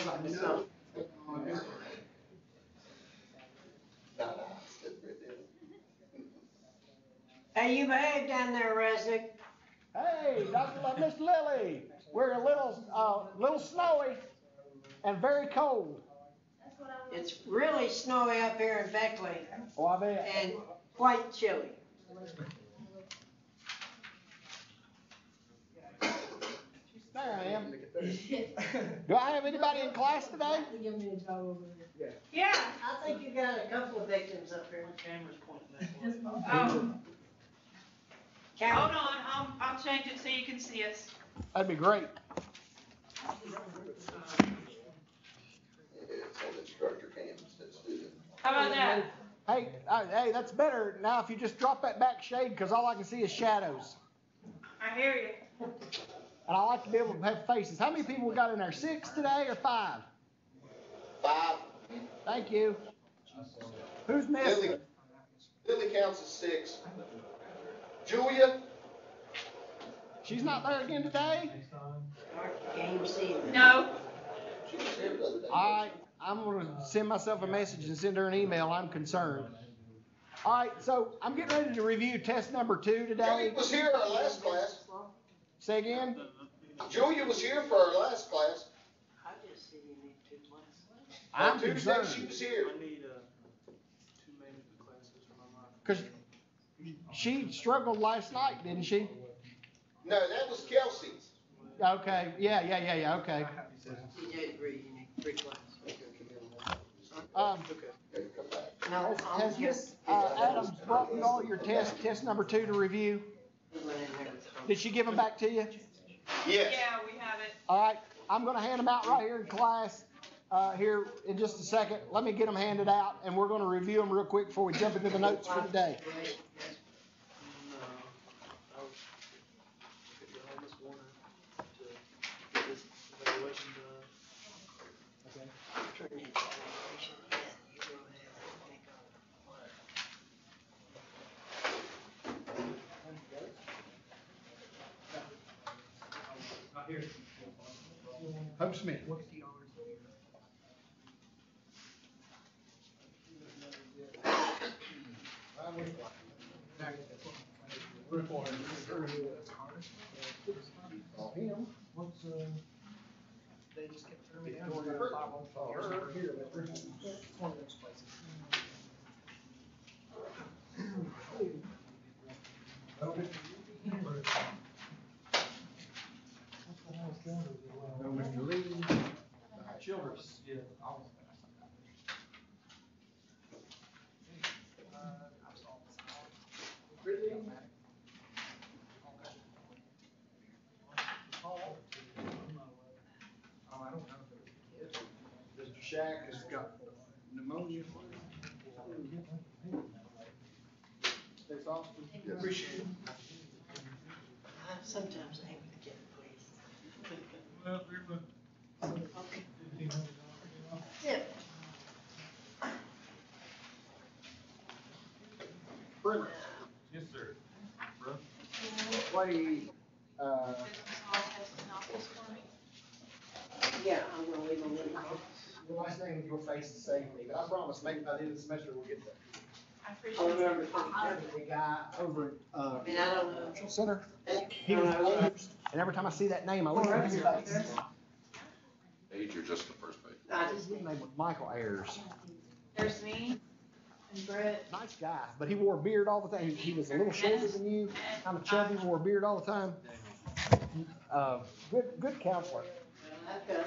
So, Hey, you behave down there, Rasnick. Hey, Dr. Le- Miss Lily, we're a little, uh, little snowy and very cold. It's really snowy up here in Beckley Oh, I bet. and quite chilly. There I am. Do I have anybody in class today? Yeah. I think you got a couple of victims up here. Camera's pointing that way. Oh, hold Count. on, I'll, I'll change it so you can see us. That'd be great. How about that? Hey, uh, hey, that's better now if you just drop that back shade, cause all I can see is shadows. I hear you. And I like to be able to have faces. How many people we got in there? Six today or five? Five, Thank you. Who's Lily, missing? Lily counts as six. Julia, She's not there again today? Game season. No, she was here the other day. Alright, I'm gonna send myself a message and send her an email, I'm concerned. Alright, so I'm getting ready to review test number two today. Julia was here our last class. Say again? Julia was here for our last class. I just see you need two months. I'm On Tuesday, concerned, she was here. I need, uh, two management classes for my life. cause she struggled last night, didn't she? No, that was Kelsey. Okay, yeah, yeah, yeah, yeah, okay. You did agree, you need three classes. Um, Okay, come back. No, I'm has here. Miss, uh, Adams brought you all your test, test number two to review? He went in there. Did she give them back to you? Yes. yeah, we have it. Alright, I'm gonna hand them out right here in class, uh, here in just a second. Let me get them handed out and we're gonna review them real quick before we jump into the notes for today. No, I was, could go home this morning to get this evaluation done. Turn that evaluation in. You go ahead and take over. Hope Smith. They just kept turning me down. I got a five on five. It's one of those places. No, Mr. Lee. Childress, yeah. I'll- Oh, I don't know. Mr. Shack has got pneumonia. Thanks, Austin. Appreciate it. I Sometimes I would get pleased. Well, there's a Okay. fifteen hundred dollars. Yeah. Brenda, Yes, sir. Bro? play, uh, Business hall testing office for me. Yeah, I'm gonna leave a little. the the last thing with your face to save me, but I promise maybe by the end of the semester we'll get there. I I appreciate it. remember. I have guy over at, uh, I mean, I don't know. Cultural Center. He was don't and every time I see that name, I look at his face. Age, you're just the first page. I His just, name was Michael Ayers. There's me and Brett. Nice guy, but he wore a beard all the time. He- He was a little shorter than you, kind of chubby, wore a beard all the time. Uh, good, good counselor. okay.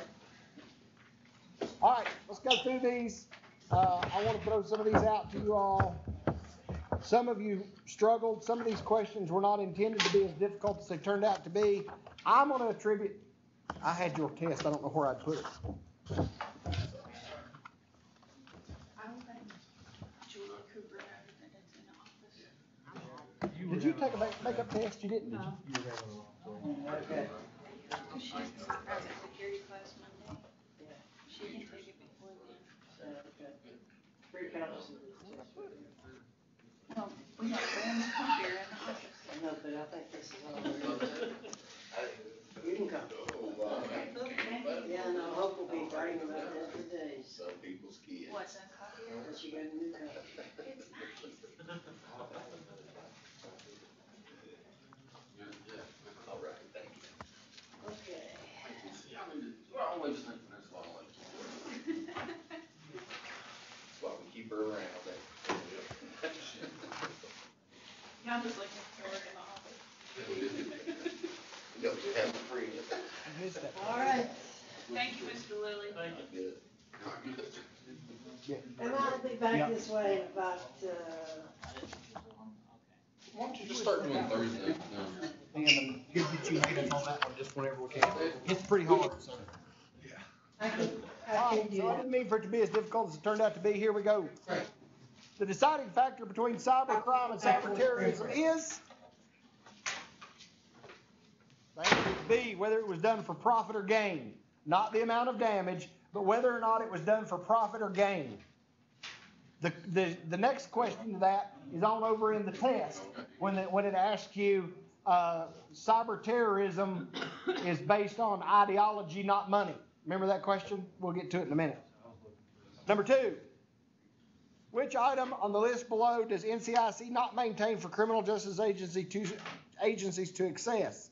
All right, let's go through these. Uh, I want to throw some of these out to you all. Some of you struggled. Some of these questions were not intended to be as difficult as they turned out to be. I'm going to attribute, I had your test. I don't know where I'd put it. I don't think Julia Cooper and everything is in the office. Did you take a make- makeup test? You didn't, did you? Okay. She's in private security class Monday. She can take it before then. So, okay. Three counts. Well, we have rooms here in the office. I but I think this is all. there is. You can come. Oh, wow. Yeah, no, Hope will be right about that for days. Some people's kids. What's that copy of? Unless you got a new copy. It's nice. All right, thank you. Okay. We're always thinking that's all like. That's why we keep her around. eh? Y'all just looking for work in the office. You know, you have a friend. You missed that. All right, Thank you, Mr. Lilly. Thank you. Good. and I'll be Yeah. back this way in about, uh, Why don't you just start doing Thursday? And um, give get you hands on that one just whenever we can. It's pretty hard, so. I can, I All can right, do so I that. didn't mean for it to be as difficult as it turned out to be. Here we go. The deciding factor between cybercrime and cyberterrorism is the B, whether it was done for profit or gain. Not the amount of damage, but whether or not it was done for profit or gain. The, the, the next question to that is on over in the test, when it, when it asks you, uh, cyber terrorism is based on ideology, not money. Remember that question? We'll get to it in a minute. Number two, which item on the list below does NCIC not maintain for criminal justice agency to, agencies to access?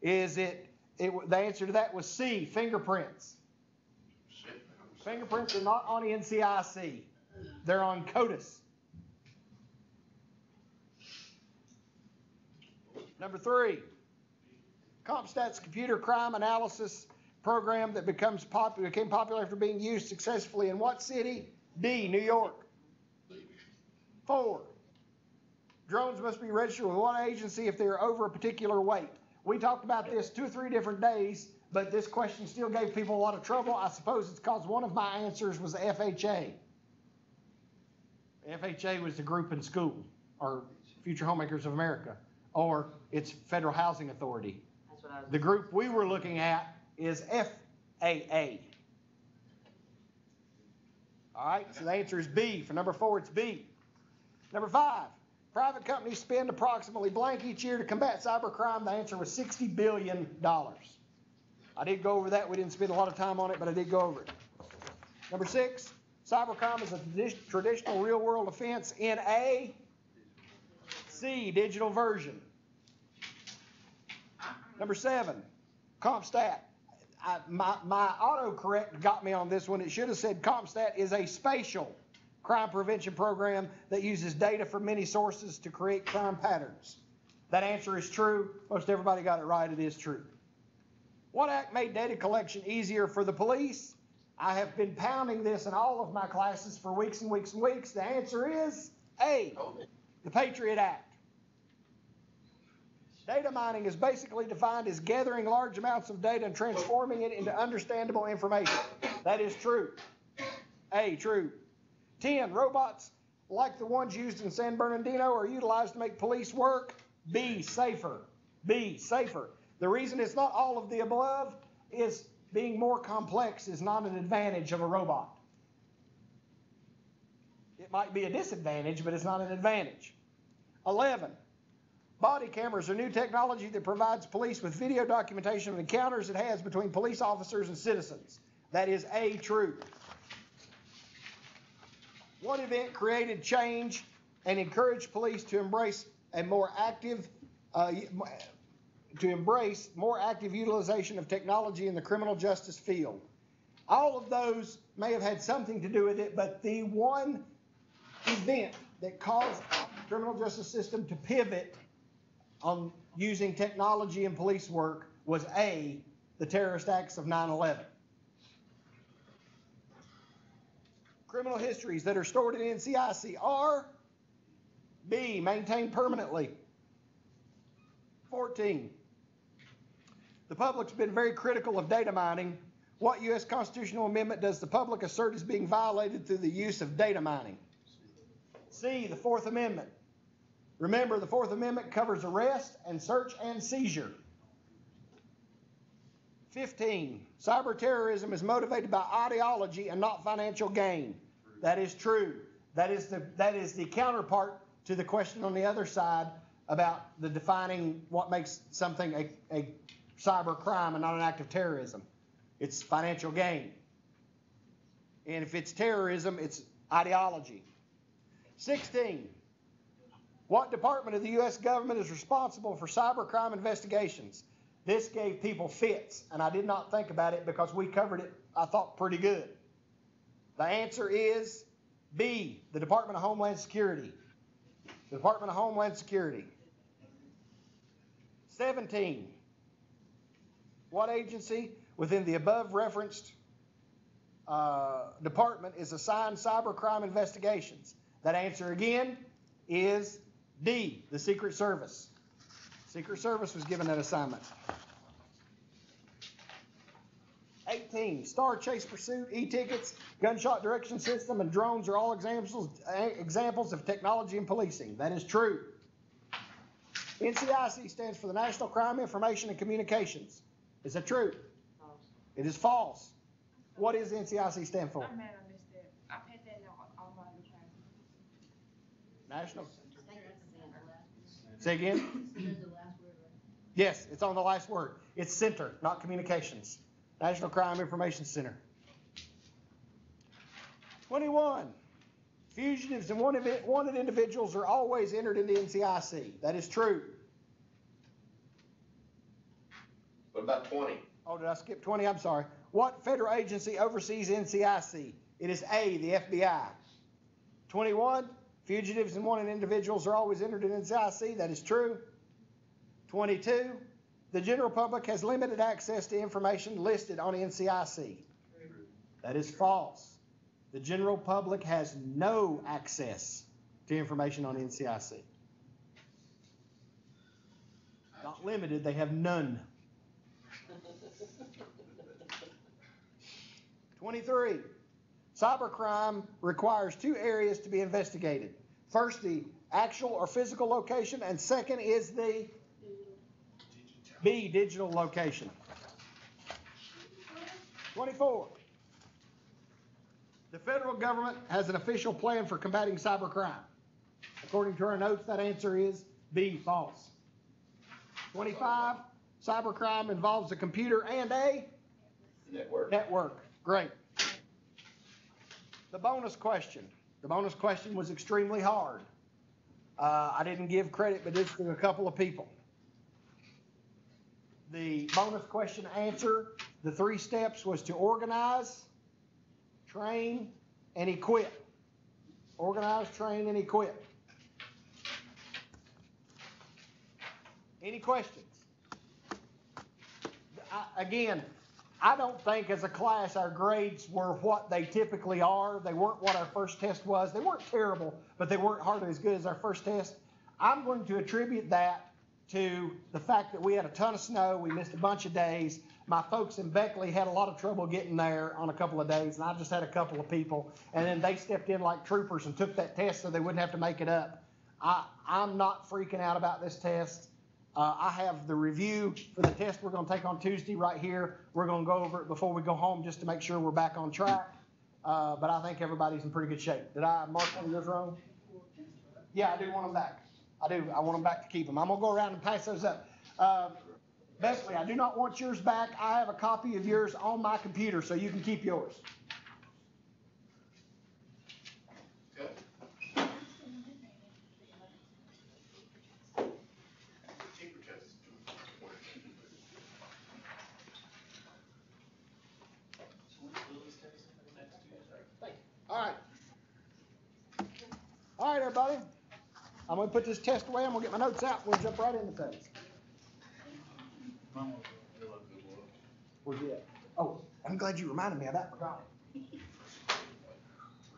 Is it, it, the answer to that was C, fingerprints. Fingerprints are not on NCIC. They're on CODIS. Number three, CompStat's computer crime analysis program that becomes popular, became popular after being used successfully in what city? D, New York. Four, drones must be registered with one agency if they are over a particular weight. We talked about this two or three different days, but this question still gave people a lot of trouble. I suppose it's because one of my answers was FHA. FHA was the group in school, or Future Homemakers of America, or it's Federal Housing Authority. That's what I was. The group we were looking at is FAA. All right, so the answer is B. For number four, it's B. Number five, private companies spend approximately blank each year to combat cybercrime. The answer was sixty billion dollars. I did go over that. We didn't spend a lot of time on it, but I did go over it. Number six, cybercrime is a traditional real-world offense in a C, digital version. Number seven, CompStat. I, my, my autocorrect got me on this one. It should have said CompStat is a spatial crime prevention program that uses data from many sources to create crime patterns. That answer is true. Most everybody got it right. It is true. What act made data collection easier for the police? I have been pounding this in all of my classes for weeks and weeks and weeks. The answer is A, the Patriot Act. Data mining is basically defined as gathering large amounts of data and transforming it into understandable information. That is true. A, true. 10. Robots like the ones used in San Bernardino are utilized to make police work. B, safer. B, safer. The reason it's not all of the above is being more complex is not an advantage of a robot. It might be a disadvantage, but it's not an advantage. 11. Body cameras are new technology that provides police with video documentation of encounters it has between police officers and citizens. That is A, true. What event created change and encouraged police to embrace a more active, uh, to embrace more active utilization of technology in the criminal justice field? All of those may have had something to do with it, but the one event that caused the criminal justice system to pivot on using technology in police work was A, the terrorist acts of 9 11. Criminal histories that are stored in NCIC are B, maintained permanently. 14. The public's been very critical of data mining. What U.S. constitutional amendment does the public assert is being violated through the use of data mining? C, the Fourth Amendment. Remember, the Fourth Amendment covers arrest and search and seizure. 15. Cyber terrorism is motivated by ideology and not financial gain. That is true. That is the, that is the counterpart to the question on the other side about the defining what makes something a, a cyber crime and not an act of terrorism. It's financial gain. And if it's terrorism, it's ideology. Sixteen, what department of the U.S. government is responsible for cybercrime investigations? This gave people fits, and I did not think about it because we covered it, I thought, pretty good. The answer is B, the Department of Homeland Security. The Department of Homeland Security. Seventeen, what agency within the above referenced uh, department is assigned cybercrime investigations? That answer again is D, the Secret Service. Secret Service was given that assignment. 18, Star Chase Pursuit, e-tickets, gunshot direction system, and drones are all examples, examples of technology in policing. That is true. NCIC stands for the National Crime Information and Communications. Is that true? It is false. What does NCIC stand for? I'm mad I missed that. I've had that in all, all my other classes. National. Say again? Yes, it's on the last word. It's center, not communications. National Crime Information Center. Twenty-one, fugitives and wanted, individuals are always entered into NCIC. That is true. What about twenty? Oh, did I skip twenty? I'm sorry. What federal agency oversees NCIC? It is A, the FBI. Twenty-one, fugitives and wanted individuals are always entered in NCIC. That is true. Twenty-two, the general public has limited access to information listed on NCIC. That is false. The general public has no access to information on NCIC. Not limited, they have none. Twenty-three, cybercrime requires two areas to be investigated. First, the actual or physical location, and second is the B, digital location. Twenty-four, the federal government has an official plan for combating cybercrime. According to our notes, that answer is B, false. Twenty-five, cybercrime involves a computer and a Network. Network, great. The bonus question. The bonus question was extremely hard. Uh, I didn't give credit, but this to a couple of people. The bonus question answer, the three steps was to organize, train, and equip. Organize, train, and equip. Any questions? I, again, I don't think as a class our grades were what they typically are. They weren't what our first test was. They weren't terrible, but they weren't hardly as good as our first test. I'm going to attribute that to the fact that we had a ton of snow. We missed a bunch of days. My folks in Beckley had a lot of trouble getting there on a couple of days, and I just had a couple of people. And then they stepped in like troopers and took that test so they wouldn't have to make it up. I, I'm not freaking out about this test. Uh, I have the review for the test we're gonna take on Tuesday right here. We're gonna go over it before we go home just to make sure we're back on track. Uh, but I think everybody's in pretty good shape. Did I mark any of those wrong? Yeah, I do want them back. I do. I want them back to keep them. I'm gonna go around and pass those up. Uh, I do not want yours back. I have a copy of yours on my computer, so you can keep yours. Okay. All right. All right, everybody. I'm gonna put this test away. I'm gonna get my notes out. We'll jump right into things. Where's he at? Oh, I'm glad you reminded me of that. Forgot it.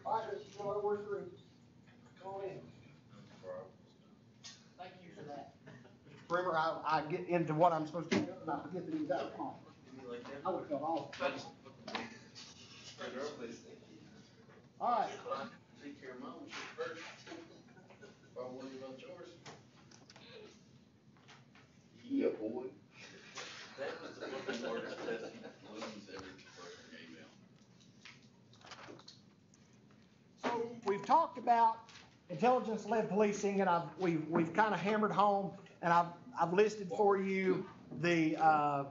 All right. Miller, where's the room? Go in. Thank you for that. Remember, I, I get into what I'm supposed to do, and I forget that he's out. On. I would feel awful. All right. Take care of my own shit first. If I worry about yours. Yeah, boy. That was the fucking worst test Williams ever gave out. So we've talked about intelligence-led policing, and I've, we've, we've kind of hammered home, and I've, I've listed for you the, uh,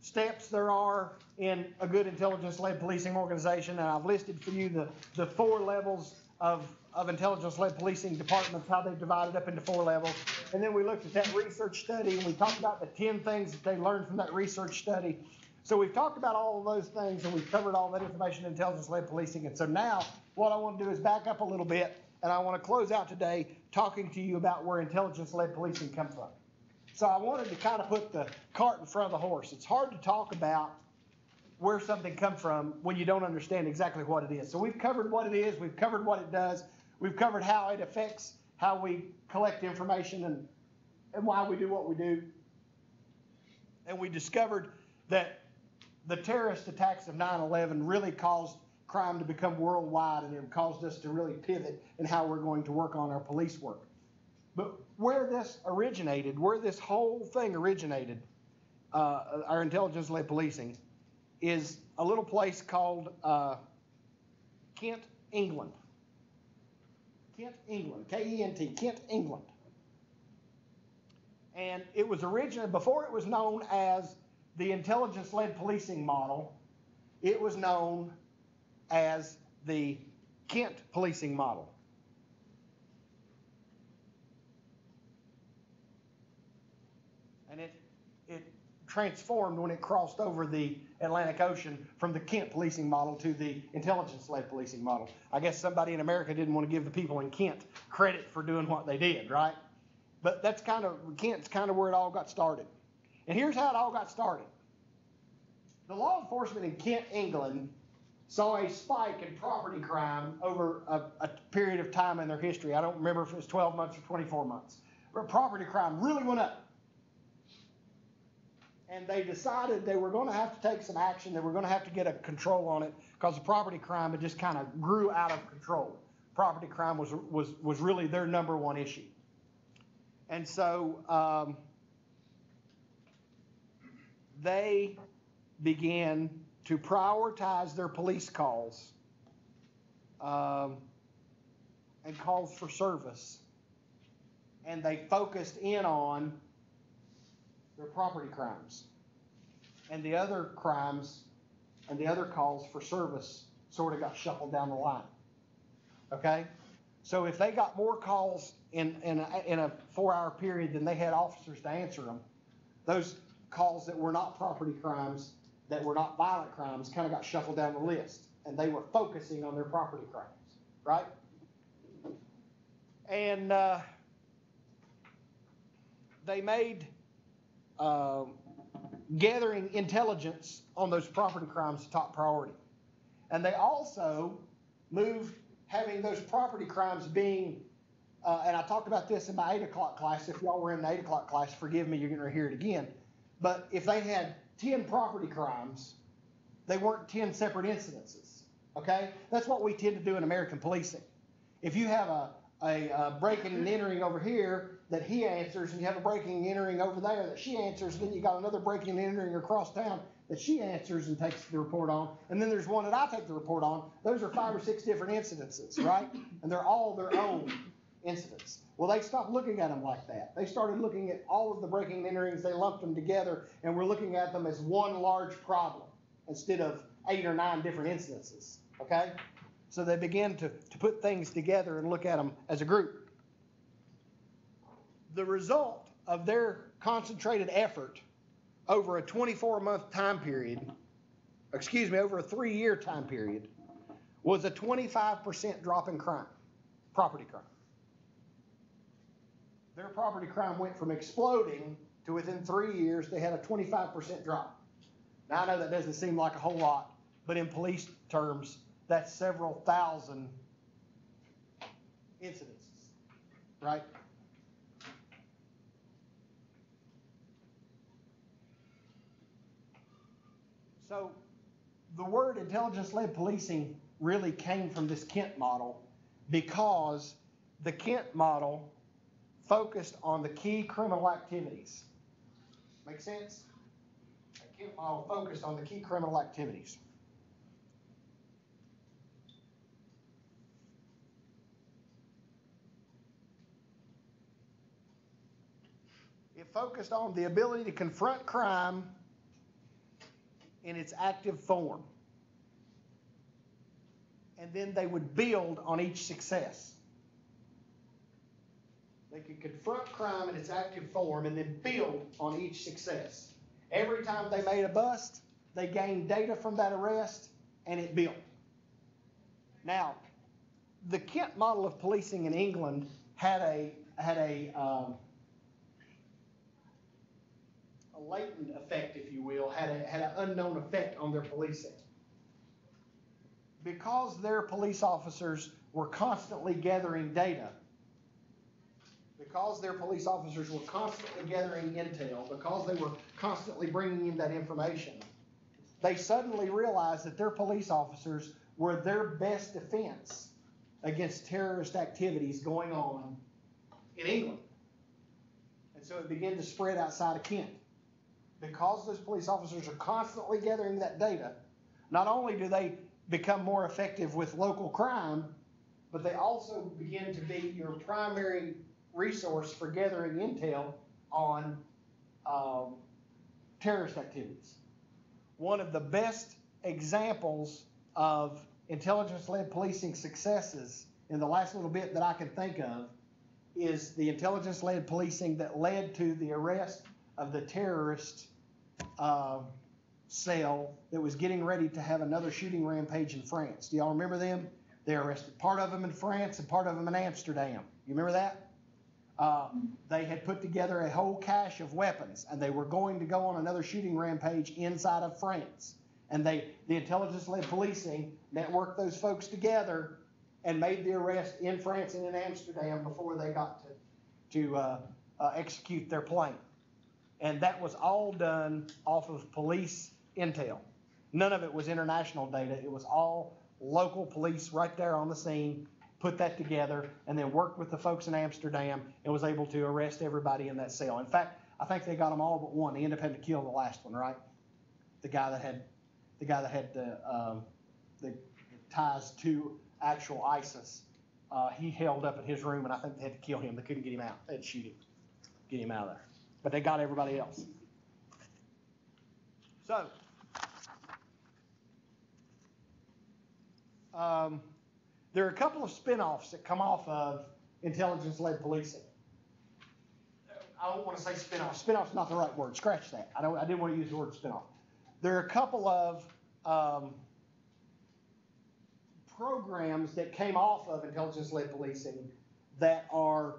steps there are in a good intelligence-led policing organization, and I've listed for you the, the four levels of, of intelligence-led policing departments, how they've divided up into four levels. And then we looked at that research study, and we talked about the ten things that they learned from that research study. So we've talked about all of those things, and we've covered all that information in intelligence-led policing. And so now, what I want to do is back up a little bit, and I want to close out today talking to you about where intelligence-led policing comes from. So I wanted to kind of put the cart in front of the horse. It's hard to talk about where something comes from when you don't understand exactly what it is. So we've covered what it is, we've covered what it does, we've covered how it affects how we collect information and, and why we do what we do. And we discovered that the terrorist attacks of 9/11 really caused crime to become worldwide and it caused us to really pivot in how we're going to work on our police work. But where this originated, where this whole thing originated, uh, our intelligence-led policing, is a little place called uh, Kent, England. Kent, England, K-E-N-T, Kent, England. And it was originally, before it was known as the intelligence-led policing model, it was known as the Kent policing model. And it, it transformed when it crossed over the Atlantic Ocean from the Kent policing model to the intelligence-led policing model. I guess somebody in America didn't want to give the people in Kent credit for doing what they did, right? But that's kind of, Kent's kind of where it all got started. And here's how it all got started. The law enforcement in Kent, England, saw a spike in property crime over a, a period of time in their history. I don't remember if it was 12 months or 24 months. But property crime really went up. And they decided they were going to have to take some action. They were going to have to get a control on it because the property crime had just kind of grew out of control. Property crime was, was, was really their number one issue. And so um, they began to prioritize their police calls um, and calls for service. And they focused in on their property crimes. And the other crimes and the other calls for service sort of got shuffled down the line. Okay? So if they got more calls in, in, a, in a four hour period than they had officers to answer them, those calls that were not property crimes, that were not violent crimes, kind of got shuffled down the list. And they were focusing on their property crimes, right? And uh, they made um, gathering intelligence on those property crimes top priority. And they also moved having those property crimes being, uh, and I talked about this in my eight o'clock class. If y'all were in the eight o'clock class, forgive me, you're going to hear it again. But if they had 10 property crimes, they weren't 10 separate incidences. Okay? That's what we tend to do in American policing. If you have a, a, a breaking and entering over here that he answers, and you have a breaking and entering over there that she answers, and then you got another breaking and entering across town that she answers and takes the report on, and then there's one that I take the report on. Those are five or six different incidences, right? And they're all their own incidents. Well, they stopped looking at them like that. They started looking at all of the breaking and enterings, they lumped them together, and we're looking at them as one large problem instead of eight or nine different incidences, okay? So they began to, to put things together and look at them as a group. The result of their concentrated effort over a 24 month time period, excuse me, over a three year time period, was a 25% drop in crime, property crime. Their property crime went from exploding to within three years, they had a 25% drop. Now, I know that doesn't seem like a whole lot, but in police terms, that's several thousand incidences, right? So the word intelligence-led policing really came from this Kent model because the Kent model focused on the key criminal activities. Make sense? The Kent model focused on the key criminal activities. It focused on the ability to confront crime in its active form. And then they would build on each success. They could confront crime in its active form and then build on each success. Every time they made a bust, they gained data from that arrest and it built. Now, the Kent model of policing in England had a had a um, a latent effect, if you will, had had an unknown effect on their policing. Because their police officers were constantly gathering data, because their police officers were constantly gathering intel, because they were constantly bringing in that information, they suddenly realized that their police officers were their best defense against terrorist activities going on in England. And so it began to spread outside of Kent. Because those police officers are constantly gathering that data, not only do they become more effective with local crime, but they also begin to be your primary resource for gathering intel on um, terrorist activities. One of the best examples of intelligence led policing successes in the last little bit that I can think of is the intelligence led policing that led to the arrest of the terrorist uh, cell that was getting ready to have another shooting rampage in France. Do y'all remember them? They arrested part of them in France and part of them in Amsterdam. You remember that? Uh, they had put together a whole cache of weapons and they were going to go on another shooting rampage inside of France. And they, the intelligence led policing networked those folks together and made the arrest in France and in Amsterdam before they got to, to uh, uh, execute their plan. And that was all done off of police intel. None of it was international data. It was all local police right there on the scene, put that together, and then worked with the folks in Amsterdam and was able to arrest everybody in that cell. In fact, I think they got them all but one. They The independent killed the last one, right? The guy that had, the guy that had the, um, the ties to actual ISIS. Uh, he held up in his room, and I think they had to kill him. They couldn't get him out. They had to shoot him, get him out of there. But they got everybody else. So, um, there are a couple of spin-offs that come off of intelligence-led policing. I don't want to say spin-off. Spin-off's not the right word. Scratch that. I don't. I didn't want to use the word spin-off. There are a couple of um, programs that came off of intelligence-led policing that are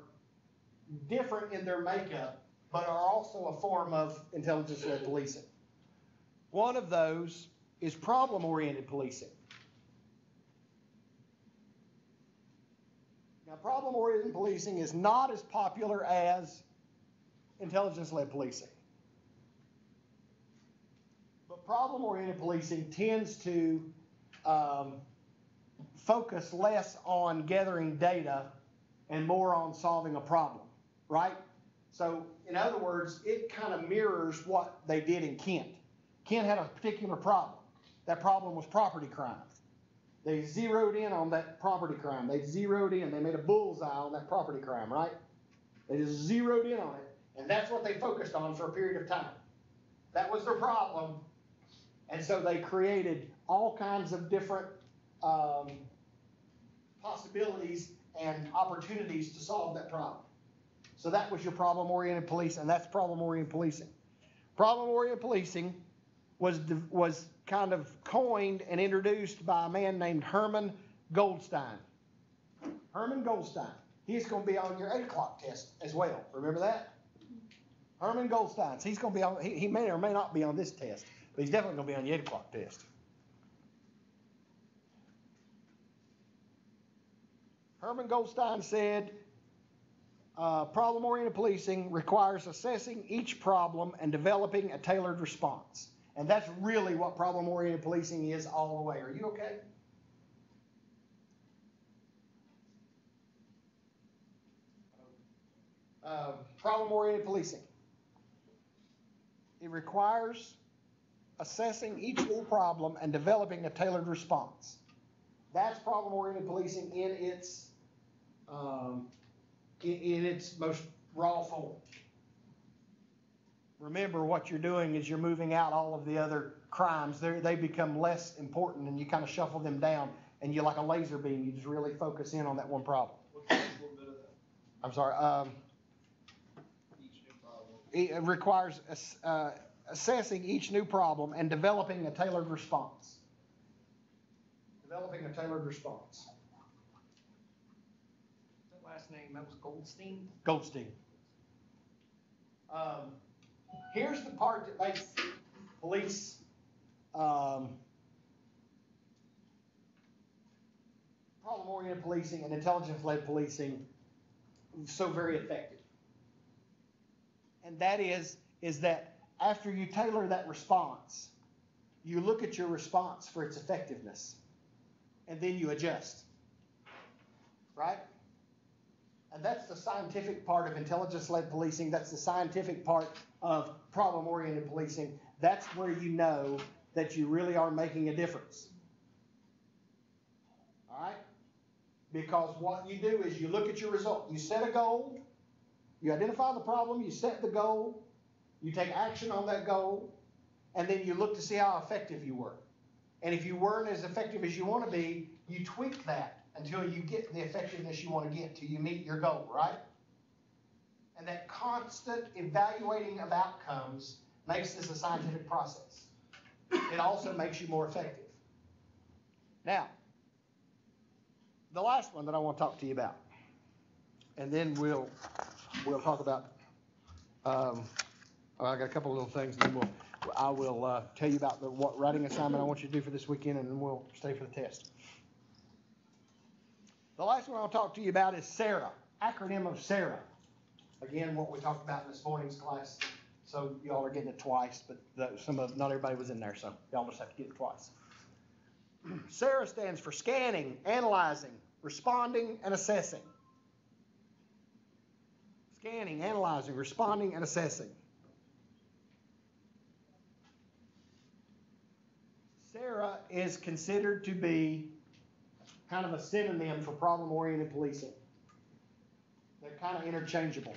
different in their makeup, but are also a form of intelligence-led policing. One of those is problem-oriented policing. Now, problem-oriented policing is not as popular as intelligence-led policing. But problem-oriented policing tends to um, focus less on gathering data and more on solving a problem, right? So, in other words, it kind of mirrors what they did in Kent. Kent had a particular problem. That problem was property crime. They zeroed in on that property crime. They zeroed in. They made a bullseye on that property crime, right? They just zeroed in on it. And that's what they focused on for a period of time. That was their problem. And so they created all kinds of different um, possibilities and opportunities to solve that problem. So that was your problem oriented police, and that's problem oriented policing. Problem oriented policing was, was kind of coined and introduced by a man named Herman Goldstein. Herman Goldstein. He's going to be on your 8 o'clock test as well. Remember that? Herman Goldstein. He's going to be on, he, he may or may not be on this test, but he's definitely going to be on the 8 o'clock test. Herman Goldstein said, uh, problem oriented policing requires assessing each problem and developing a tailored response. And that's really what problem oriented policing is all the way. Are you okay? Uh, problem oriented policing. It requires assessing each little problem and developing a tailored response. That's problem oriented policing in its um, in, in its most raw form. Remember, what you're doing is you're moving out all of the other crimes, they they become less important and you kind of shuffle them down and you're like a laser beam, you just really focus in on that one problem. What's a little bit of that, I'm sorry, um, each new problem? it requires ass- uh, assessing each new problem and developing a tailored response. Developing a tailored response. Last name, that was Goldstein? Goldstein. Um, here's the part that makes police, um, problem-oriented policing and intelligence-led policing so very effective. And that is, is that after you tailor that response, you look at your response for its effectiveness, and then you adjust. Right? And that's the scientific part of intelligence-led policing. That's the scientific part of problem-oriented policing. That's where you know that you really are making a difference. All right? Because what you do is you look at your result. You set a goal. You identify the problem. You set the goal. You take action on that goal. And then you look to see how effective you were. And if you weren't as effective as you want to be, you tweak that until you get the effectiveness you want to get, till you meet your goal, right? And that constant evaluating of outcomes makes this a scientific process. It also makes you more effective. Now, the last one that I want to talk to you about, and then we'll, we'll talk about, um, I got a couple little things, and then we'll, I will, uh, tell you about the, what writing assignment I want you to do for this weekend, and then we'll stay for the test. The last one I'll talk to you about is SARA, acronym of SARA. Again, what we talked about in this morning's class, so y'all are getting it twice, but some of, not everybody was in there, so y'all just have to get it twice. SARA stands for scanning, analyzing, responding, and assessing. Scanning, analyzing, responding, and assessing. SARA is considered to be kind of a synonym for problem-oriented policing. They're kind of interchangeable.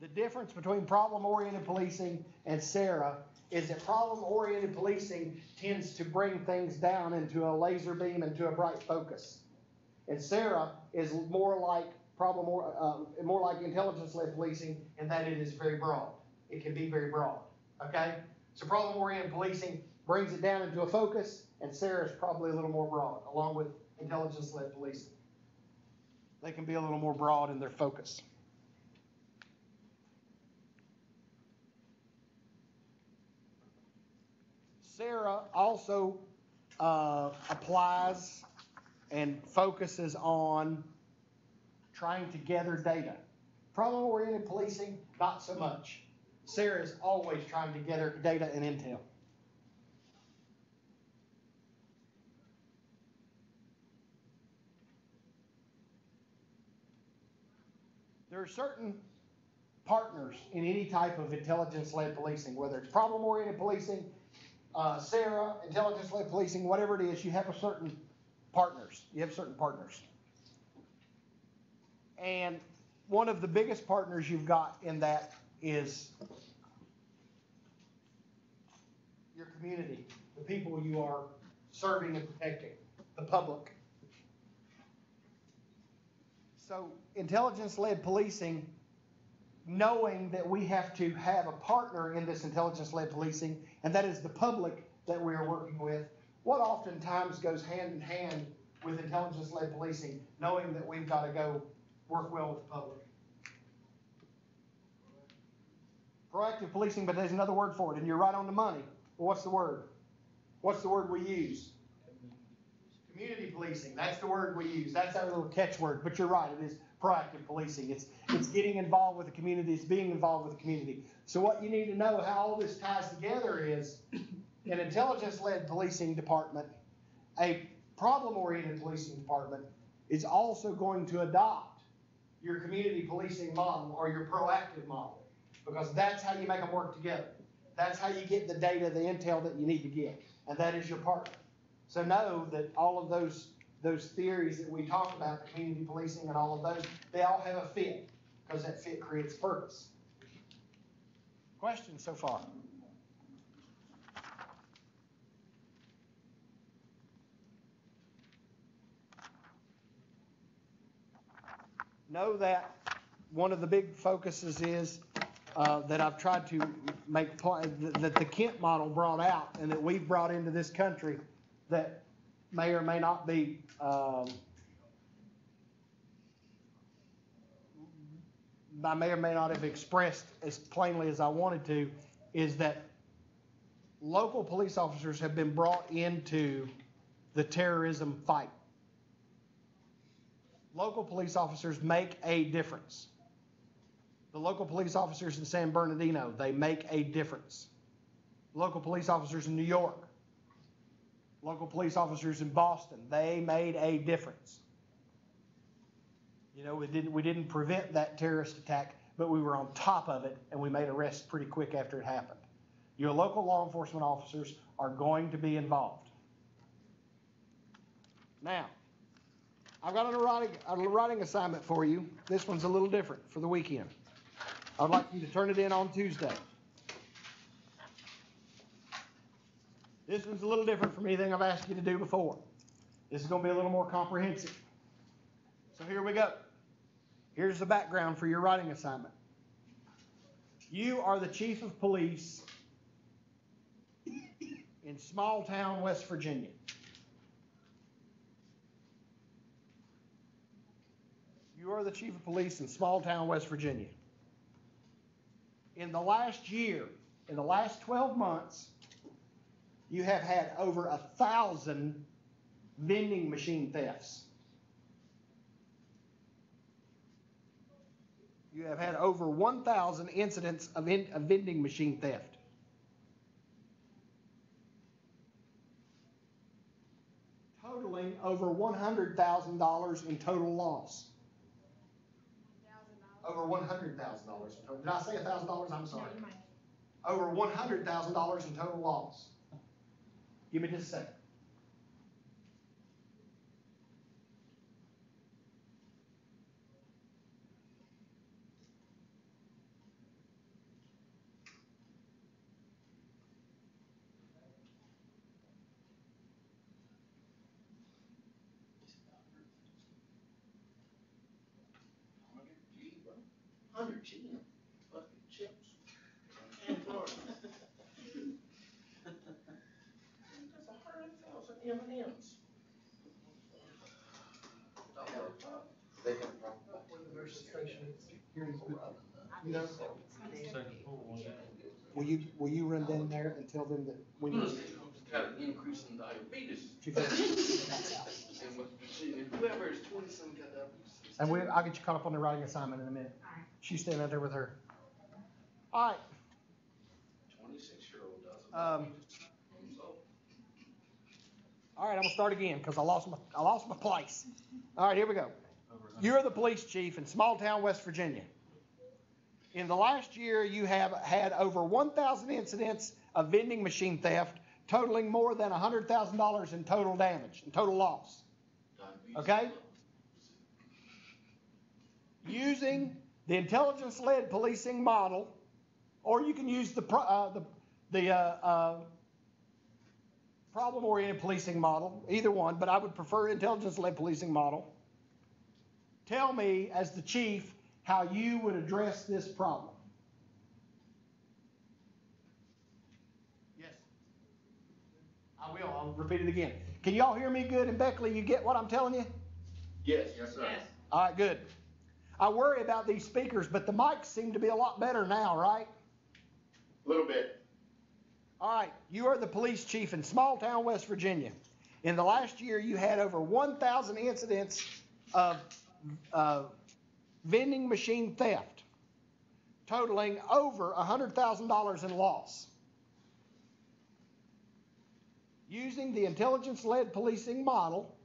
The difference between problem-oriented policing and SARA is that problem-oriented policing tends to bring things down into a laser beam, into a bright focus. And SARA is more like problem, or, uh, more like intelligence-led policing in that it is very broad. It can be very broad. Okay? So problem-oriented policing brings it down into a focus, and SARA is probably a little more broad, along with intelligence-led policing. They can be a little more broad in their focus. SARA also uh, applies and focuses on trying to gather data. Problem-oriented policing, not so much. SARA is always trying to gather data and intel. There are certain partners in any type of intelligence-led policing, whether it's problem-oriented policing, uh, SARA, intelligence-led policing, whatever it is, you have a certain partners. You have certain partners. And one of the biggest partners you've got in that is your community, the people you are serving and protecting, the public. So intelligence-led policing, knowing that we have to have a partner in this intelligence-led policing, and that is the public that we are working with, what oftentimes goes hand in hand with intelligence-led policing, knowing that we've got to go work well with the public. Proactive policing, but there's another word for it, and you're right on the money. Well, what's the word? What's the word we use? Community policing. That's the word we use. That's our little catchword. But you're right. It is proactive policing. It's it's getting involved with the community. It's being involved with the community. So what you need to know how all this ties together is an intelligence-led policing department, a problem-oriented policing department is also going to adopt your community policing model or your proactive model because that's how you make them work together. That's how you get the data, the intel that you need to get, and that is your partner. So know that all of those those theories that we talk about, the community policing and all of those, they all have a fit. because that fit creates purpose. Questions so far? Know that one of the big focuses is, uh, that I've tried to make, that the Kent model brought out and that we've brought into this country that may or may not be, um, I may or may not have expressed as plainly as I wanted to, is that local police officers have been brought into the terrorism fight. Local police officers make a difference. The local police officers in San Bernardino, they make a difference. Local police officers in New York, local police officers in Boston, they made a difference. You know, we didn't, we didn't prevent that terrorist attack, but we were on top of it and we made arrests pretty quick after it happened. Your local law enforcement officers are going to be involved. Now, I've got a writing, a writing assignment for you. This one's a little different for the weekend. I'd like you to turn it in on Tuesday. This one's a little different from anything I've asked you to do before. This is gonna be a little more comprehensive. So here we go. Here's the background for your writing assignment. You are the chief of police in small town West Virginia. You are the chief of police in small town West Virginia. In the last year, in the last 12 months, you have had over a thousand vending machine thefts. You have had over 1,000 incidents of, in, of vending machine theft. Totaling over $100,000 in total loss. Over $100,000 in total. Did I say $1,000? I'm sorry. Over $100,000 in total loss. Give me just a second. Hundred chicken, fucking chips, and Florida. That's a hundred thousand M and M's. They have a problem. You know, will you, will you there and tell them that we need Got an increase in diabetes. to And with, and whoever is twenty-some got diabetes. And we, I'll get you caught up on the writing assignment in a minute. She's standing out there with her. All right, Twenty-six-year-old does. um, all right, I'm gonna start again, cause I lost my, I lost my place. All right, here we go. You're the police chief in small town West Virginia. In the last year, you have had over one thousand incidents of vending machine theft totaling more than hundred thousand dollars in total damage, and total loss. Okay. Using the intelligence-led policing model, or you can use the, uh, the, the, uh, uh, problem-oriented policing model, either one, but I would prefer intelligence-led policing model. Tell me, as the chief, how you would address this problem. Yes. I will, I'll repeat it again. Can y'all hear me good? And Beckley, you get what I'm telling you? Yes, yes, sir. Yes. All right, good. I worry about these speakers, but the mics seem to be a lot better now, right? A little bit. All right, you are the police chief in small town West Virginia. In the last year, you had over 1,000 incidents of uh, vending machine theft, totaling over $100,000 in loss. Using the intelligence-led policing model,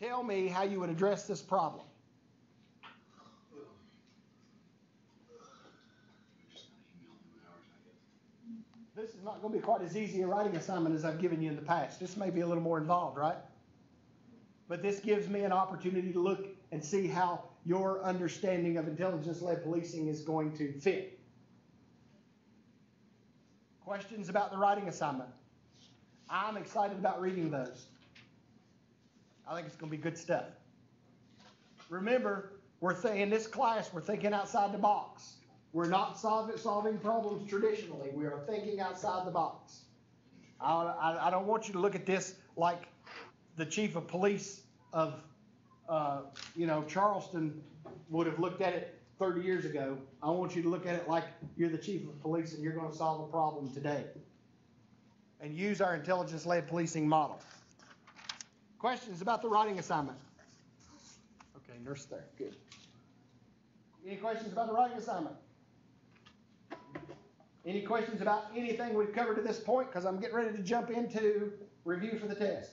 tell me how you would address this problem. This is not gonna be quite as easy a writing assignment as I've given you in the past. This may be a little more involved, right? But this gives me an opportunity to look and see how your understanding of intelligence-led policing is going to fit. Questions about the writing assignment? I'm excited about reading those. I think it's gonna be good stuff. Remember, we're thi- in this class, we're thinking outside the box. We're not solving, solving problems traditionally. We are thinking outside the box. I, I, I don't want you to look at this like the chief of police of, uh, you know, Charleston would have looked at it thirty years ago. I want you to look at it like you're the chief of police and you're gonna solve a problem today. And use our intelligence-led policing model. Questions about the writing assignment? Okay, nurse there, good. Any questions about the writing assignment? Any questions about anything we've covered to this point? Because I'm getting ready to jump into review for the test.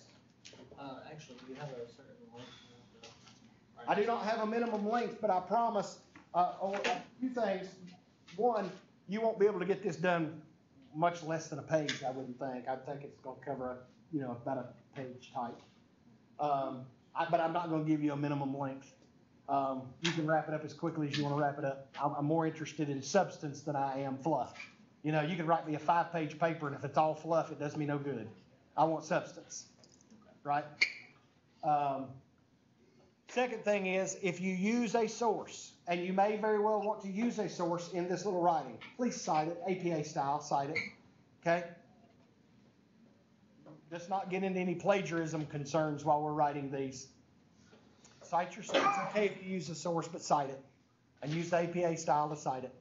Uh, actually, do you have a certain length? I do not have a minimum length, but I promise, uh, oh, a few things. One, you won't be able to get this done much less than a page, I wouldn't think. I think it's gonna cover, a you know, about a page type. Um, I, but I'm not gonna give you a minimum length. Um, you can wrap it up as quickly as you wanna wrap it up. I'm, I'm more interested in substance than I am fluff. You know, you can write me a five-page paper, and if it's all fluff, it does me no good. I want substance, right? Um, Second thing is, if you use a source, and you may very well want to use a source in this little writing, please cite it, APA style, cite it, okay? Let's not get into any plagiarism concerns while we're writing these. Cite your source, It's okay if you use a source, but cite it, and use the APA style to cite it.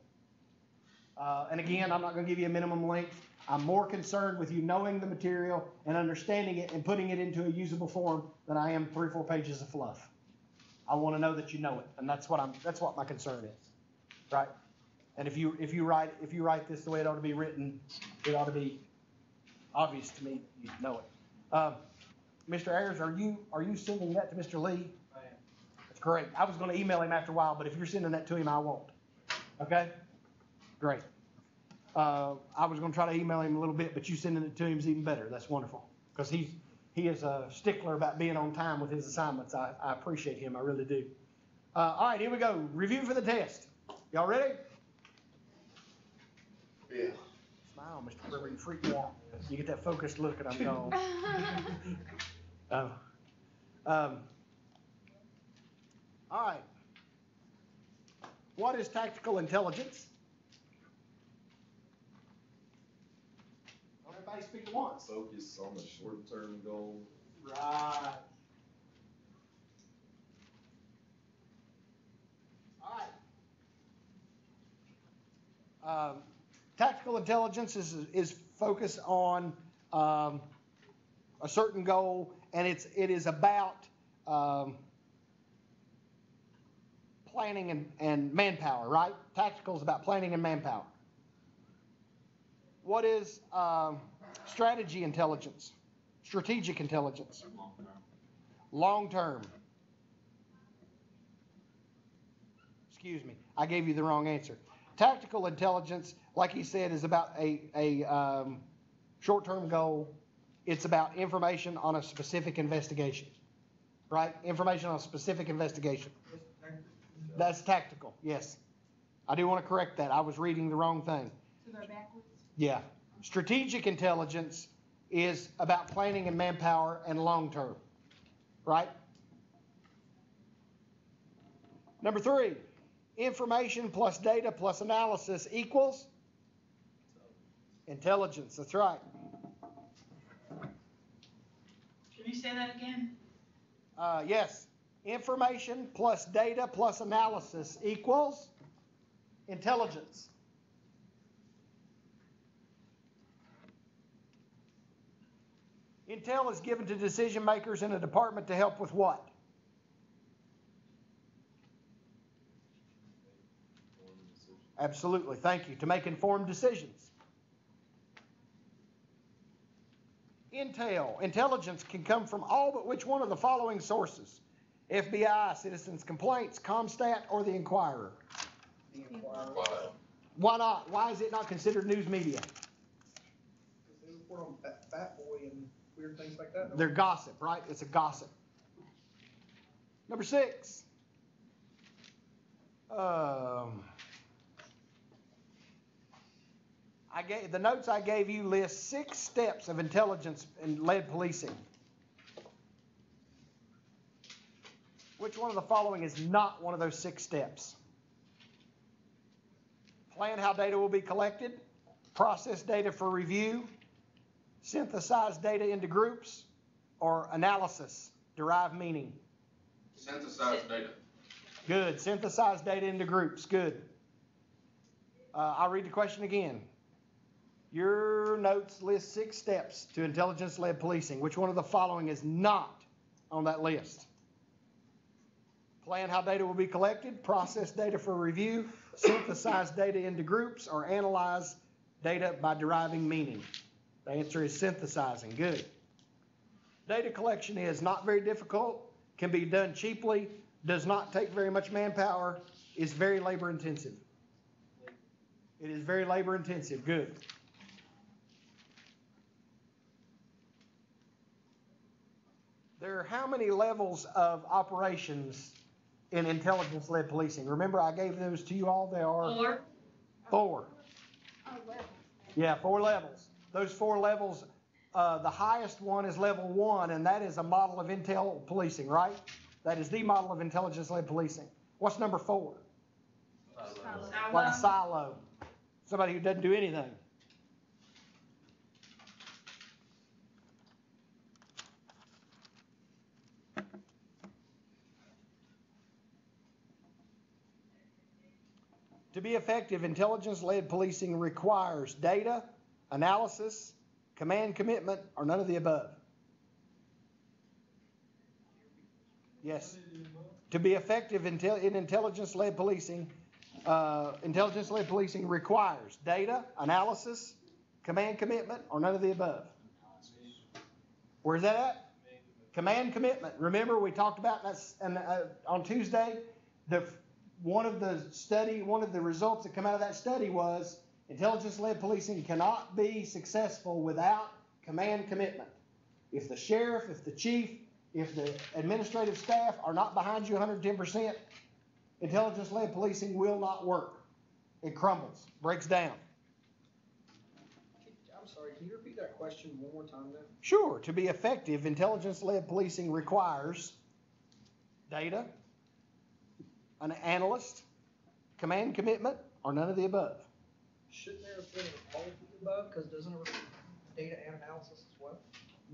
Uh, and again, I'm not gonna give you a minimum length. I'm more concerned with you knowing the material and understanding it and putting it into a usable form than I am three, four pages of fluff. I want to know that you know it, and that's what I'm, that's what my concern is, right? And if you, if you write, if you write this the way it ought to be written, it ought to be obvious to me, you know it. Um, Mr. Ayers, are you, are you sending that to Mr. Lee? I am. That's great. I was gonna email him after a while, but if you're sending that to him, I won't. Okay? Great. Uh, I was gonna try to email him a little bit, but you sending it to him is even better. That's wonderful. Cause he's, he is a stickler about being on time with his assignments. I, I appreciate him. I really do. Uh, all right, here we go. Review for the test. Y'all ready? Yeah. Smile, Mr. Brewer, you freak me out. You get that focused look and I'm gone. Oh. Um, all right. What is tactical intelligence? Everybody speak at once. Focus on the short-term goal. Right. All right. Um, tactical intelligence is, is focused on, um, a certain goal, and it's, it is about, um, planning and, and manpower, right? Tactical is about planning and manpower. What is, um, strategy intelligence? Strategic intelligence? Long term. Excuse me, I gave you the wrong answer. Tactical intelligence, like he said, is about a, a, um, short-term goal. It's about information on a specific investigation, right? Information on a specific investigation. That's tactical, yes. I do want to correct that. I was reading the wrong thing. So they're backwards? Yeah. Strategic intelligence is about planning and manpower and long-term, right? Number three, information plus data plus analysis equals intelligence. That's right. Can you say that again? Uh, yes. Information plus data plus analysis equals intelligence. Intel is given to decision makers in a department to help with what? Absolutely, thank you, to make informed decisions. Intel, intelligence can come from all but which one of the following sources? FBI, Citizens Complaints, CompStat, or the Inquirer? The Inquirer. Why not? Why is it not considered news media? Because they report on Fat, Boy and weird things like that. They're gossip, right? It's a gossip. Number six. Um, I gave, the notes I gave you list six steps of intelligence and lead policing. Which one of the following is not one of those six steps? Plan how data will be collected, process data for review, synthesize data into groups, or analysis, derive meaning. Synthesize data. Good. Synthesize data into groups. Good. Uh, I'll read the question again. Your notes list six steps to intelligence led policing. Which one of the following is not on that list? Plan how data will be collected, process data for review, synthesize data into groups, or analyze data by deriving meaning. The answer is synthesizing. Good. Data collection is not very difficult, can be done cheaply, does not take very much manpower, is very labor intensive. It is very labor intensive, good. There are how many levels of operations in intelligence-led policing? Remember, I gave those to you all, there are Four, four. oh, Yeah, four levels. Those four levels, uh, the highest one is level one, and that is a model of intel policing, right? That is the model of intelligence-led policing. What's number four? Like a silo, silo. Somebody who doesn't do anything. To be effective, intelligence-led policing requires data, analysis, command commitment, or none of the above. Yes. To be effective in, intelligence-led policing, uh, intelligence-led policing requires data, analysis, command commitment, or none of the above. Where's that at? Command commitment. Remember, we talked about that and, uh, on Tuesday, the, one of the study, one of the results that come out of that study was intelligence-led policing cannot be successful without command commitment. If the sheriff, if the chief, if the administrative staff are not behind you hundred and ten percent, intelligence-led policing will not work. It crumbles, breaks down. I'm sorry, can you repeat that question one more time then? Sure, to be effective, intelligence-led policing requires data, an analyst, command commitment, or none of the above. Shouldn't there have been all of the above, cause doesn't it data and analysis as well?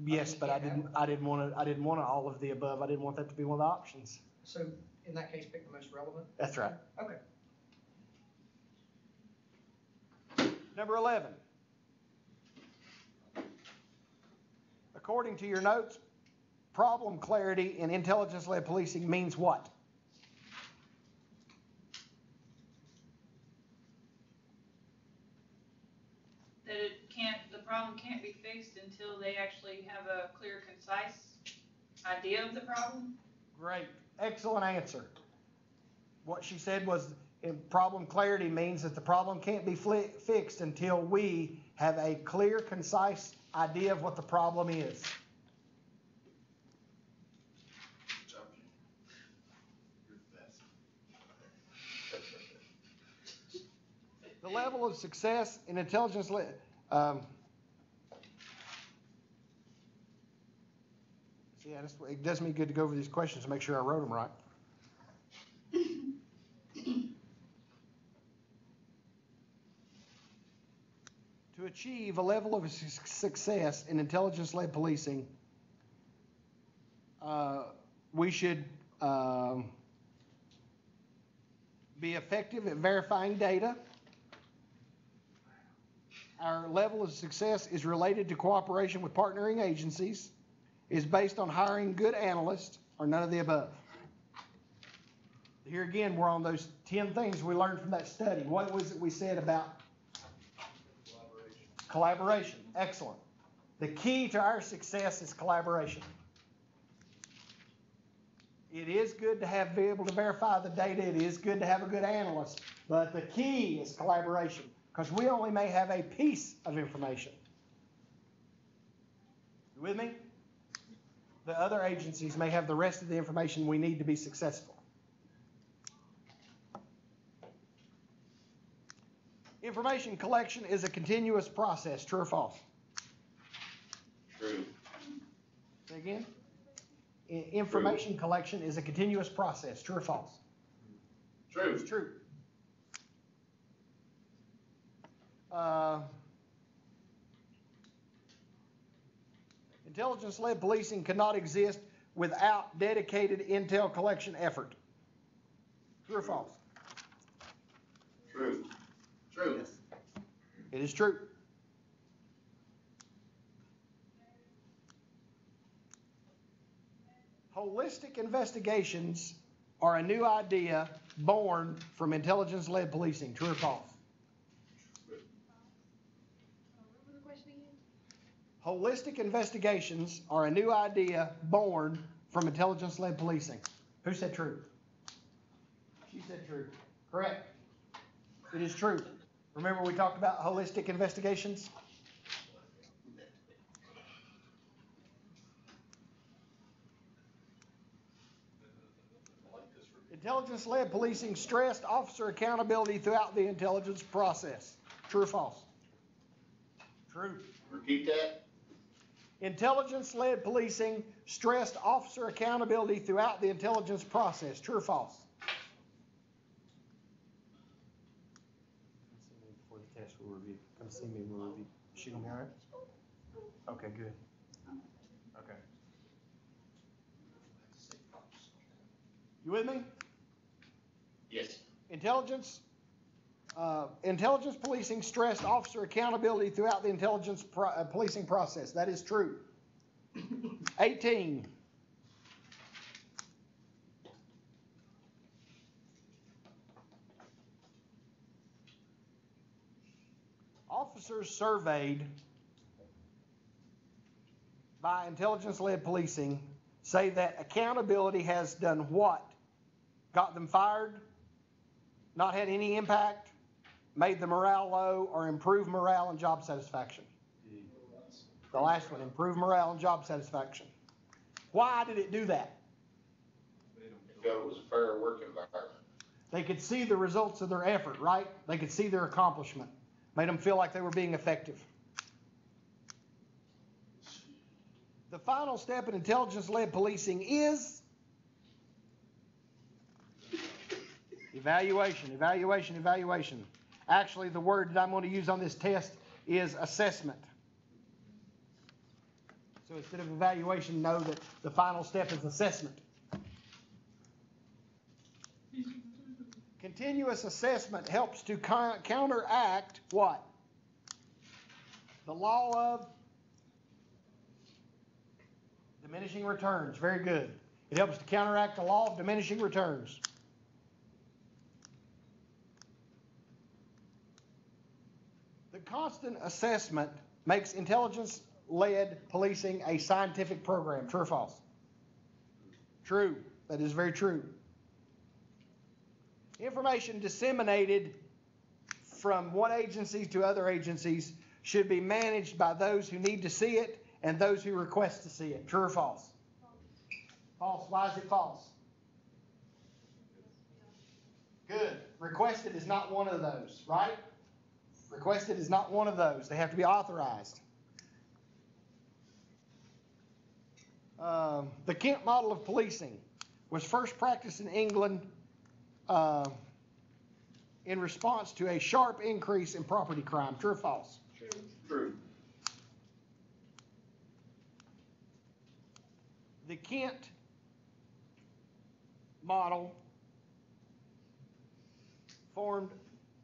Yes, but I didn't, I didn't wanna, I didn't want all of the above. I didn't want that to be one of the options. So in that case, pick the most relevant? That's right. Okay. Number eleven. According to your notes, problem clarity in intelligence-led policing means what? that it can't, the problem can't be fixed until they actually have a clear, concise idea of the problem. Great, excellent answer. What she said was, in problem clarity means that the problem can't be fli- fixed until we have a clear, concise idea of what the problem is. Good. You're the best. The level of success in intelligence, le- um, yeah, that's- it does me good to go over these questions to make sure I wrote them right. To achieve a level of success in intelligence-led policing, uh, we should, um, be effective at verifying data. Our level of success is related to cooperation with partnering agencies, is based on hiring good analysts, or none of the above. Here again, we're on those ten things we learned from that study. What was it we said about collaboration? Collaboration. Excellent. The key to our success is collaboration. It is good to have, be able to verify the data, it is good to have a good analyst, but the key is collaboration, because we only may have a piece of information. You with me? the other agencies may have the rest of the information we need to be successful. Information collection is a continuous process, true or false? True. Say again? information true. collection is a continuous process, true or false? True. It's true. Uh, Intelligence-led policing cannot exist without dedicated intel collection effort. True or false? True. True. Yes. It is true. Holistic investigations are a new idea born from intelligence-led policing. True or false? Holistic investigations are a new idea born from intelligence-led policing. Who said true? She said true. Correct. It is true. Remember we talked about holistic investigations? Intelligence-led policing stressed officer accountability throughout the intelligence process. True or false? True. Repeat that? Intelligence-led policing stressed officer accountability throughout the intelligence process. True or false? Before the test, we'll review. Come see me, we'll review. She gonna be all right? Okay, good. Okay. You with me? Yes. Intelligence, uh, intelligence policing stressed officer accountability throughout the intelligence pro- uh, policing process. That is true. 18. Officers surveyed by intelligence-led policing say that accountability has done what? Got them fired? Not had any impact? Made the morale low or improved morale and job satisfaction? The last one, improve morale and job satisfaction. Why did it do that? Felt it was a fair work environment. They could see the results of their effort, right? They could see their accomplishment. Made them feel like they were being effective. The final step in intelligence-led policing is evaluation, evaluation, evaluation. Actually, the word that I'm going to use on this test is assessment. So instead of evaluation, know that the final step is assessment. Continuous assessment helps to co- counteract what? The law of diminishing returns. Very good. It helps to counteract the law of diminishing returns. Constant assessment makes intelligence led policing a scientific program. True or false? True. That is very true. Information disseminated from one agency to other agencies should be managed by those who need to see it and those who request to see it. True or false? False. Why is it false? Good. Requested is not one of those, right? Requested is not one of those. They have to be authorized. Um, the Kent model of policing was first practiced in England uh, in response to a sharp increase in property crime. True or false? True. The Kent model formed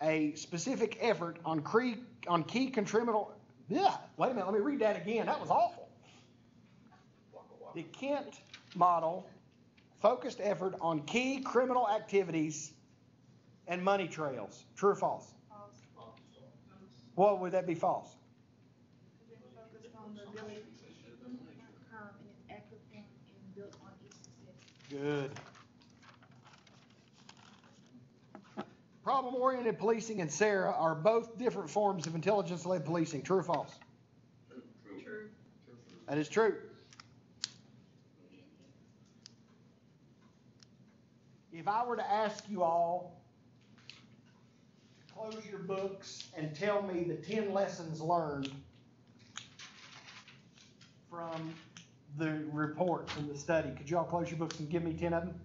a specific effort on, cre- on key criminal. Yeah, wait a minute. Let me read that again. That was awful. The Kent model focused effort on key criminal activities and money trails. True or false? False. What would that be false? focused on the ability um, in an active form and built on its success. Good. Problem-oriented policing and SARA are both different forms of intelligence-led policing. True or false? True. True. That is true. If I were to ask you all close your books and tell me the ten lessons learned from the report, from the study. Could you all close your books and give me ten of them?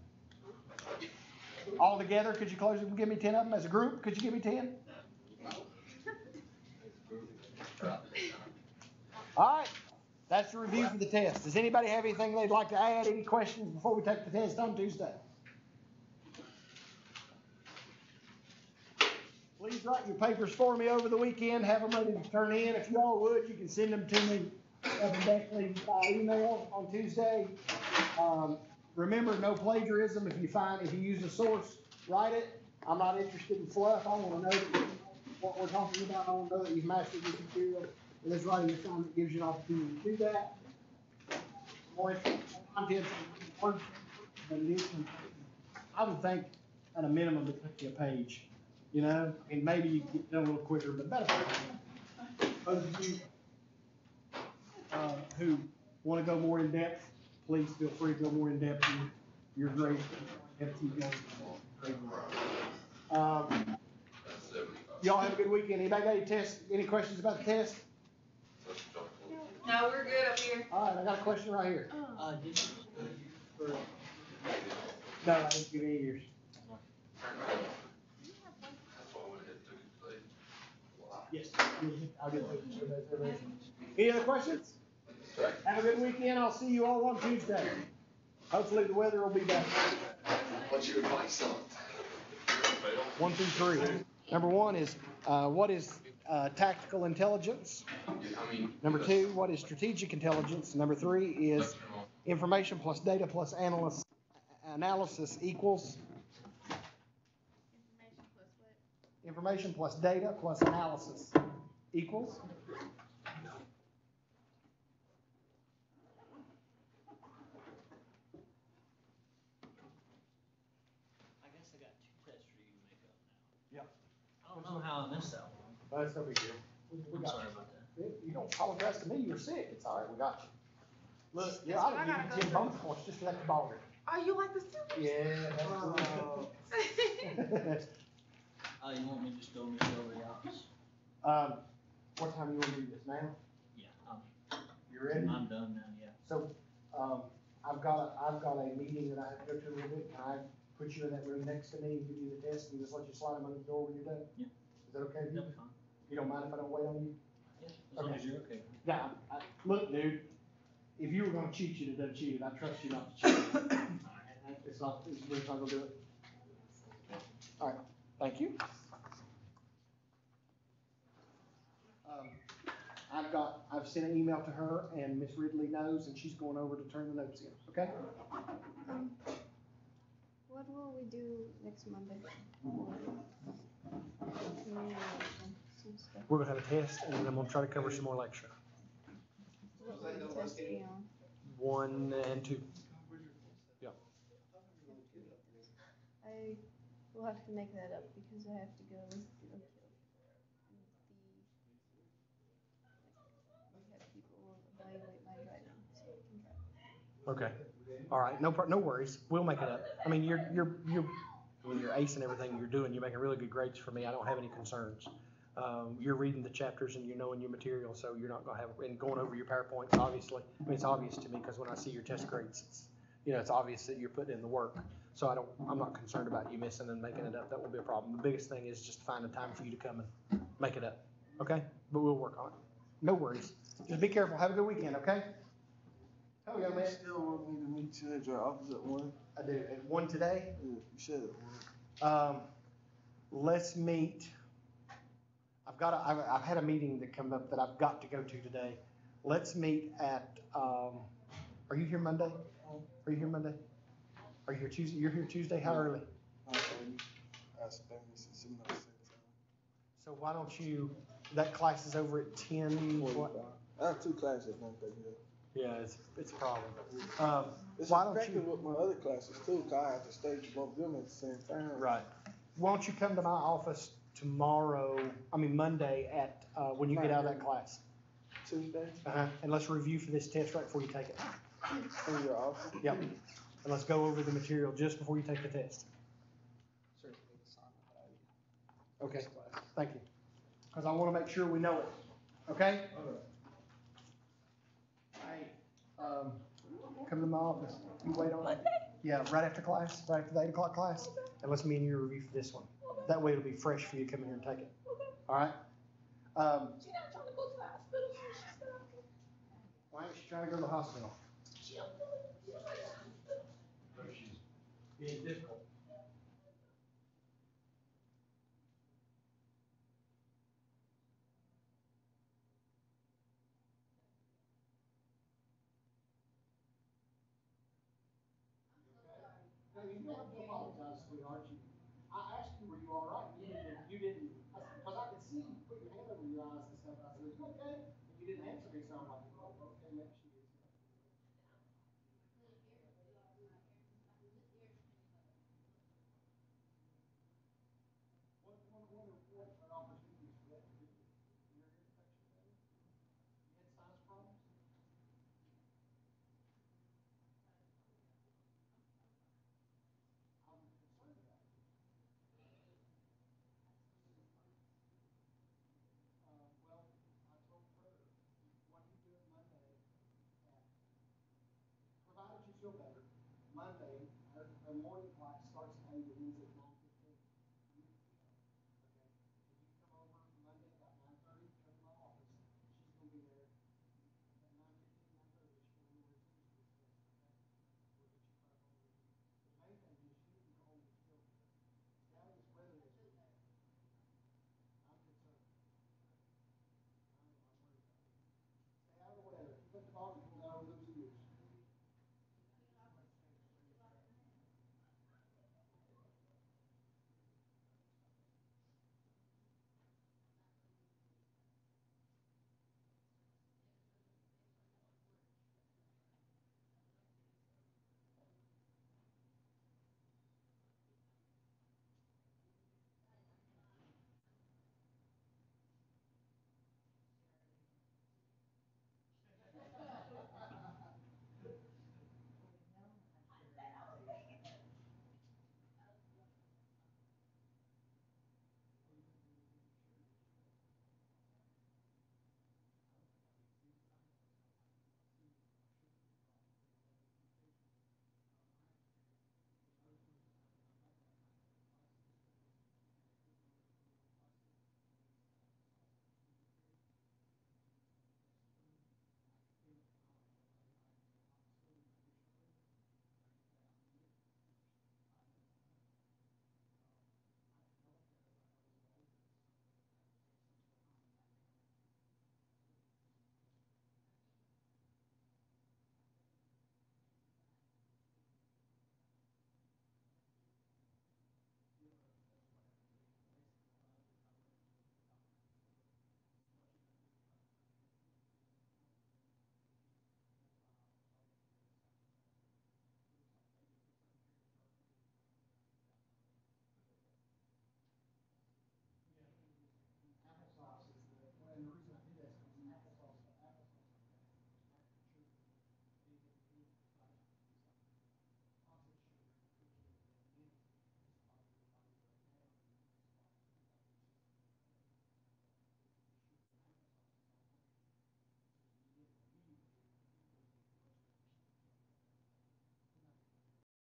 All together, could you close them give me ten of them? As a group, could you give me ten? All right, that's the review for the test. Does anybody have anything they'd like to add? Any questions before we take the test on Tuesday? Please write your papers for me over the weekend. Have them ready to turn in. If you all would, you can send them to me evidently by email on Tuesday. Um, remember, no plagiarism. If you find, if you use a source, write it. I'm not interested in fluff. I wanna know that what we're talking about. I wanna know that you've mastered this material. And this writing assignment gives you an opportunity to do that. More content. I would think at a minimum it took you a page, you know? And maybe you get done a little quicker, but a. Those of you, uh, who wanna go more in depth, please feel free to go more in depth. in Your great. FT goes. Um, That's y'all have a good weekend. Anybody got any tests, any questions about the test? That's what y'all told me. No, we're good up here. All right, I got a question right here. Oh, Uh, did you, No, I didn't give any years. That's why I went ahead and took it today. Yes. I'll get those. Any other questions? Have a good weekend. I'll see you all on Tuesday. Hopefully the weather will be better. What's your advice on? Fail. One through three. Number one is, uh, what is, uh, tactical intelligence? Number two, what is strategic intelligence? Number three is information plus data plus analysis, analysis equals information plus what? information plus data plus analysis equals? I guess I got two tests for you to make up now. Yep. I don't know how I missed that one. That's no big deal. We- we I'm got sorry you. about that. You don't apologize to me, you're sick, it's all right, we got you. Look, yeah, I'd what I give you ten bonus points just for that ball game. Oh, you like the Steelers? Yeah. that's- Oh, you want me to just go meet you over the office? Um, what time you wanna do this, now? Yeah, I'm, You ready? I'm done now, yeah. So, um, I've got, a I've got a meeting that I have to go to in a little bit, can I put you in that room next to me and give you the desk, and just let you slide them under the door when you're done? Yeah. Is that okay with you? That'll be fine. You don't mind if I don't wait on you? Yeah, as long Okay. as you're okay. Yeah, I, look, dude, if you were gonna cheat, you'd have done cheated, I trust you not to cheat. It's not, it's, we're not gonna do it. Alright, thank you. Um, I've got, I've sent an email to her and Miss Ridley knows and she's going over to turn the notes in, okay? Um, what will we do next Monday? Communication, some stuff. We're gonna have a test and then I'm gonna try to cover some more lecture. What will the test on? One and two. Yeah. I will have to make that up because I have to go look at the. I have people evaluate my driving, so I can drive. Okay, all right, no, no worries, we'll make it up. I mean, you're, you're, you're, You're acing everything you're doing, you're making really good grades for me, I don't have any concerns. Um, you're reading the chapters and you're knowing your material, so you're not gonna have, and going over your PowerPoints, obviously. I mean, it's obvious to me, because when I see your test grades, it's, you know, it's obvious that you're putting in the work. So I don't, I'm not concerned about you missing and making it up, that won't be a problem. The biggest thing is just finding time for you to come and make it up, okay? But we'll work on it, no worries. Just be careful, have a good weekend, okay? How we go, man? Still want me to meet you at your office at one? I do, At one today, Yeah, you said at one. um, let's meet. I've got, a- I've, I've had a meeting that come up that I've got to go to today. Let's meet at, um, are you here Monday? Are you here Monday? Are you here Tuesday? You're here Tuesday? How early? I told you. I spent this in seminar center. So why don't you, that class is over at ten, what? I have two classes yeah. Yeah, it's, it's a problem. Um, It's Why don't you- with my other classes too, 'cause I have to stage both of them at the same time. right. Why don't you come to my office tomorrow, I mean Monday at, uh, when you get out of that class? Tuesday, Uh-huh, and let's review for this test right before you take it. in your office. Yep, and let's go over the material just before you take the test. certificate assignment that I Okay. Thank you. Cause I wanna make sure we know it, okay? Hey, um, come to my office, you wait on it. Yeah, right after class, right after the eight o'clock class, and let's me and you review for this one. That way it'll be fresh for you to come in here and take it. Alright? Um, She's not trying to go to the hospital, she's not. why is she trying to go to the hospital? She'll do it. She'll go to the. Being difficult. No, you don't have the morning light.